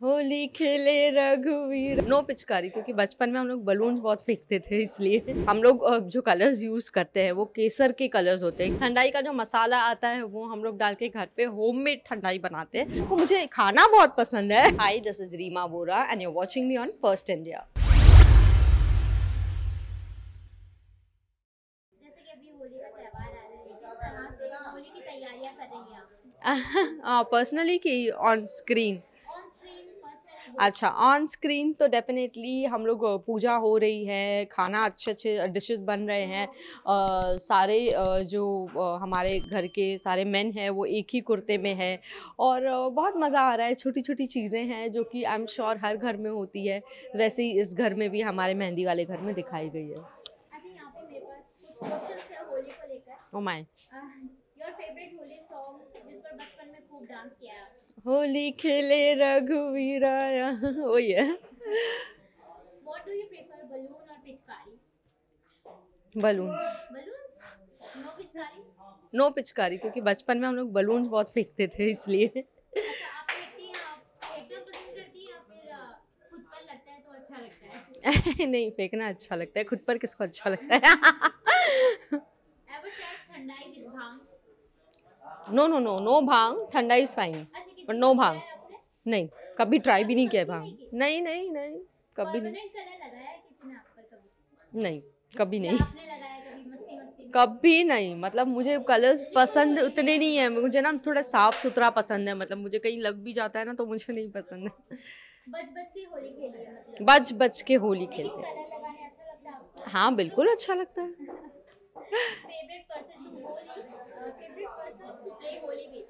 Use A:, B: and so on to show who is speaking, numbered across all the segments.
A: होली खेले रघुवीर। नो पिचकारी क्योंकि बचपन में हम लोग बलून बहुत फेंकते थे इसलिए हम लोग जो कलर्स यूज़ करते हैं वो केसर के कलर्स होते हैं। ठंडाई का जो मसाला आता है वो हम लोग डाल के घर पे होममेड ठंडाई बनाते हैं। तो मुझे खाना बहुत पसंद है। Hi this is Reema Bora and you watching me on First India
B: जैसे कि अभी होली का त्यौहार आ रहा है किस तरह से होली की तैयारियाँ कर रही हैं आप?
A: पर्सनली कि ऑन स्क्रीन अच्छा ऑन स्क्रीन तो डेफिनेटली हम लोग पूजा हो रही है खाना अच्छे अच्छे डिशेस बन रहे हैं। अ, सारे जो हमारे घर के सारे मेन हैं वो एक ही कुर्ते में है। और बहुत मज़ा आ रहा है छोटी छोटी चीज़ें हैं जो कि आई एम श्योर हर घर में होती है। वैसे ही इस घर में भी हमारे मेहंदी वाले घर में दिखाई गई है।
B: अच्छा
A: ओ my
B: your favourite Holi song जिस पर बचपन में खूब डांस किया
A: होली खेले रघुवीराया। वही है।
B: What do you prefer balloon और पिचकारी?
A: बलून्स
B: बलून्स नो पिचकारी?
A: नो पिचकारी क्योंकि बचपन में हम लोग बलून्स बहुत फेंकते थे इसलिए।
B: अच्छा आप देखती आप फेंकना पसंद करती या फिर खुद पर लगता तो अच्छा लगता है?
A: नहीं फेंकना अच्छा लगता है। खुद पर किसको अच्छा लगता है
B: ever tried thandai with bhang
A: no no no no bhang thanda is fine no
B: बताया
A: भाँग। नहीं कभी ट्राई भी नहीं किया भाँग
B: नहीं
A: नहीं नहीं कभी नहीं.
B: ने
A: नहीं कभी नहीं.
B: कभी
A: नहीं. मतलब मुझे कलर्स पसंद उतने नहीं है. मुझे ना थोड़ा साफ़ सुथरा पसंद है. मतलब मुझे कहीं लग भी जाता है ना तो मुझे नहीं पसंद है.
B: बच बच के होली खेली मतलब।
A: बच बच के होली खेलते हैं.
B: अच्छा हाँ
A: बिल्कुल अच्छा लगता है
B: favourite person to Holi favourite person to play Holi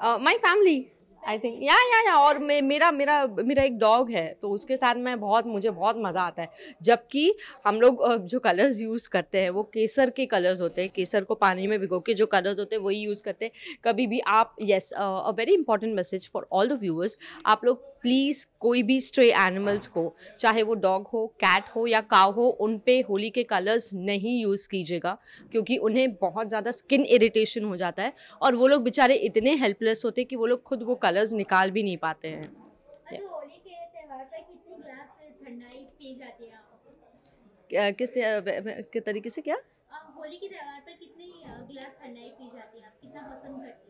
A: my family I think yeah yeah yeah और मे, मेरा मेरा मेरा एक डॉग है तो उसके साथ मैं बहुत मुझे बहुत मज़ा आता है। जबकि हम लोग जो कलर्स यूज़ करते हैं वो केसर के कलर्स होते हैं। केसर को पानी में भिगो के जो कलर्स होते हैं वही यूज़ करते हैं। कभी भी आप yes a very important message for all the viewers आप लोग प्लीज़ कोई भी स्ट्रे एनिमल्स को चाहे वो डॉग हो कैट हो या काव हो उन पे होली के कलर्स नहीं यूज़ कीजिएगा क्योंकि उन्हें बहुत ज़्यादा स्किन इरिटेशन हो जाता है और वो लोग बेचारे इतने हेल्पलेस होते हैं कि वो लोग खुद वो कलर्स निकाल भी नहीं पाते हैं।
B: अच्छा होली के त्यौहार पर कितने ग्लास ठंडाई पी जाती आप?
A: क्या- किस के तरीके से क्या?
B: होली के त्यौहार पर कितने गिलास ठंडाई पी जाती है आप? कितना पसंद करती है?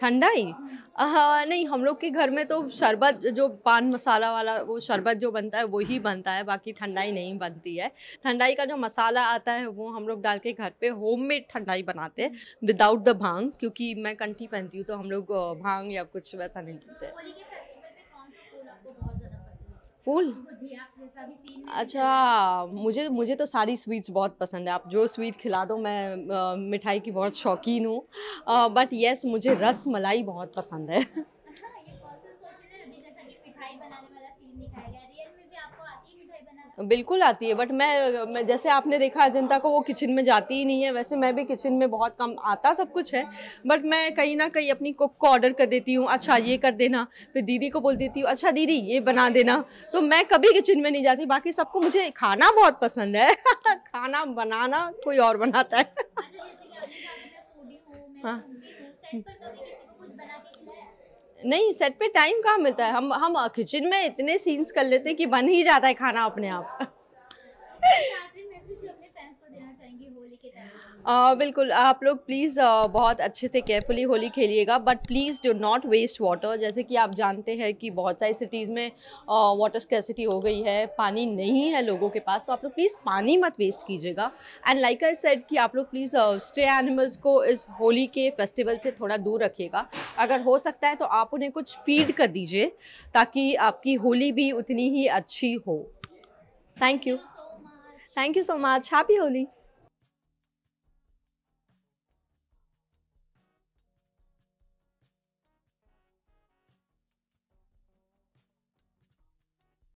B: पीना
A: ही हाँ नहीं, हम लोग के घर में तो शरबत जो पान मसाला वाला, वो शरबत जो बनता है, वही बनता है, बाकी ठंडाई नहीं बनती है। ठंडाई का जो मसाला आता है, वो हम लोग डाल के घर पे होम मेड ठंडाई बनाते हैं विदाउट द भाँग क्योंकि मैं कंठी पहनती हूँ तो हम लोग भाँग या कुछ वैसा नहीं पीते।
B: फूल?
A: अच्छा मुझे मुझे तो सारी स्वीट्स बहुत पसंद है। आप जो स्वीट खिला दो, मैं मिठाई की बहुत शौकीन हूँ। बट येस मुझे रस मलाई बहुत पसंद है। बिल्कुल आती है बट मैं, मैं जैसे आपने देखा अजंता को वो किचन में जाती ही नहीं है। वैसे मैं भी किचन में बहुत कम आता सब कुछ है बट मैं कहीं ना कहीं अपनी कुक को ऑर्डर कर देती हूँ। अच्छा ये कर देना। फिर दीदी को बोल देती हूँ अच्छा दीदी ये बना देना। तो मैं कभी किचन में नहीं जाती। बाकी सबको मुझे खाना बहुत पसंद है। खाना बनाना कोई और बनाता है।
B: अच्छा हूँ मैं
A: हाँ।
B: कुकिंग हूँ सेट पर कभी किसी को कुछ बना के खिलाया
A: नहीं सेट पे टाइम कहाँ मिलता है? हम हम किचन में इतने सीन्स कर लेते हैं कि बन ही जाता है खाना अपने आप
B: आखिरी मैसेज जो अपने फैंस को देना चाहेंगे होली के त्यौहार
A: आ, बिल्कुल आप लोग प्लीज़ बहुत अच्छे से carefully Holi खेलिएगा but please do not waste water जैसे कि आप जानते हैं कि बहुत सारी सिटीज़ में वाटर स्कैसिटी हो गई है पानी नहीं है लोगों के पास तो आप लोग प्लीज़ पानी मत वेस्ट कीजिएगा. एंड लाइक आई सेड कि आप लोग प्लीज़ स्टे एनिमल्स को इस होली के फेस्टिवल से थोड़ा दूर रखिएगा. अगर हो सकता है तो आप उन्हें कुछ फ़ीड कर दीजिए ताकि आपकी होली भी उतनी ही अच्छी हो. Thank you thank you so much happy Holi.